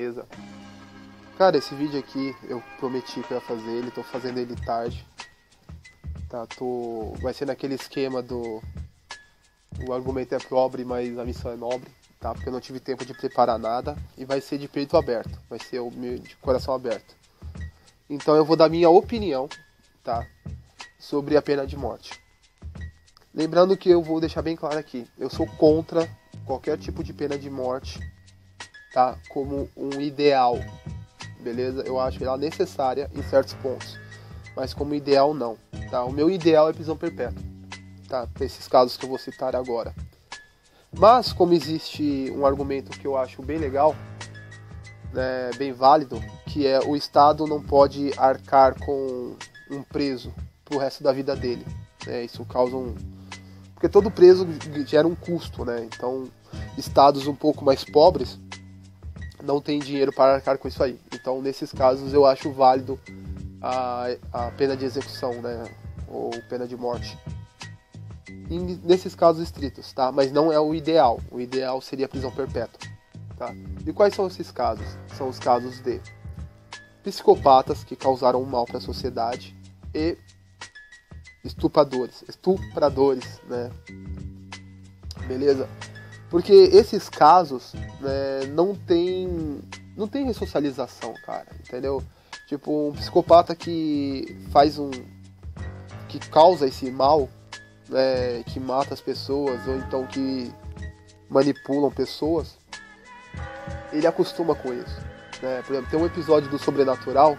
Beleza. Cara, esse vídeo aqui eu prometi que eu ia fazer ele, tô fazendo ele tarde. Tá, tô. Vai ser naquele esquema do. O argumento é pobre, mas a missão é nobre, tá? Porque eu não tive tempo de preparar nada. E vai ser de peito aberto. Vai ser de coração aberto. Então eu vou dar minha opinião, tá? Sobre a pena de morte. Lembrando que eu vou deixar bem claro aqui, eu sou contra qualquer tipo de pena de morte, tá? Como um ideal, beleza? Eu acho ela necessária em certos pontos, mas como ideal não, tá? O meu ideal é prisão perpétua, tá? Para esses casos que eu vou citar agora. Mas como existe um argumento que eu acho bem legal, né, bem válido, que é o Estado não pode arcar com um preso pro resto da vida dele. Né? Isso causa um, porque todo preso gera um custo, né? Então, estados um pouco mais pobres não têm dinheiro para arcar com isso aí. Então, nesses casos, eu acho válido a, a pena de execução, né? Ou pena de morte. Nesses casos estritos, tá? Mas não é o ideal. O ideal seria prisão perpétua, tá? E quais são esses casos? São os casos de psicopatas que causaram mal para a sociedade e estupradores, estupradores, né? Beleza? Porque esses casos né, não tem não tem ressocialização, cara, entendeu? Tipo, um psicopata que faz um que causa esse mal, né, que mata as pessoas ou então que manipulam pessoas, ele acostuma com isso. Né? Por exemplo, tem um episódio do Sobrenatural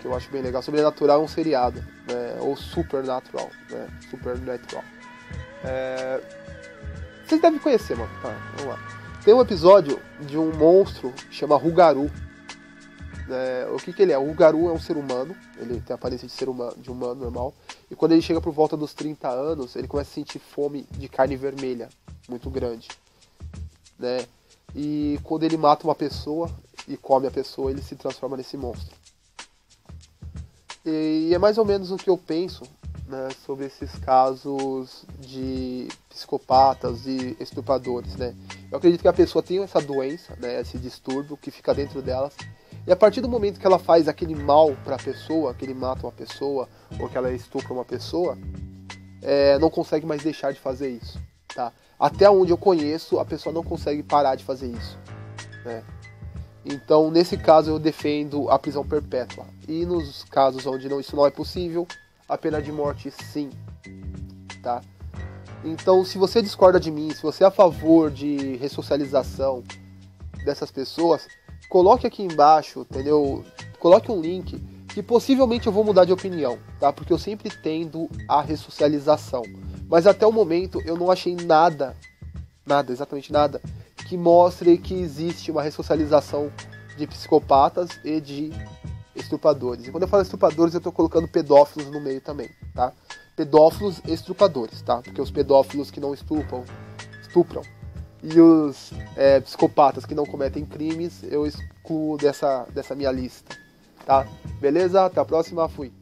que eu acho bem legal. Sobrenatural é um seriado, né? ou Supernatural, né? Supernatural. É... Vocês devem conhecer, mano. Tá, vamos lá. Tem um episódio de um monstro que chama Rugaru. É, o que, que ele é? O Rugaru é um ser humano, ele tem a aparência de ser humano, de humano normal. E quando ele chega por volta dos 30 anos, ele começa a sentir fome de carne vermelha, muito grande. Né? E quando ele mata uma pessoa e come a pessoa, ele se transforma nesse monstro. E é mais ou menos o que eu penso né, sobre esses casos de psicopatas e estupradores, né? Eu acredito que a pessoa tem essa doença, né, esse distúrbio que fica dentro delas. E a partir do momento que ela faz aquele mal para a pessoa, que ele mata uma pessoa ou que ela estupra uma pessoa, é, não consegue mais deixar de fazer isso, tá? Até onde eu conheço, a pessoa não consegue parar de fazer isso, né? Então, nesse caso, eu defendo a prisão perpétua. E nos casos onde não, isso não é possível, a pena de morte sim. Tá? Então, se você discorda de mim, se você é a favor de ressocialização dessas pessoas, coloque aqui embaixo, entendeu? Coloque um link que possivelmente eu vou mudar de opinião, tá? Porque eu sempre tendo a ressocialização. Mas até o momento eu não achei nada, nada, exatamente nada, que mostre que existe uma ressocialização de psicopatas e de estupradores. E quando eu falo estupradores, eu estou colocando pedófilos no meio também, tá? Pedófilos e estupradores, tá? Porque os pedófilos que não estupram, estupram. E os é, psicopatas que não cometem crimes, eu excluo dessa, dessa minha lista, tá? Beleza? Até a próxima, fui.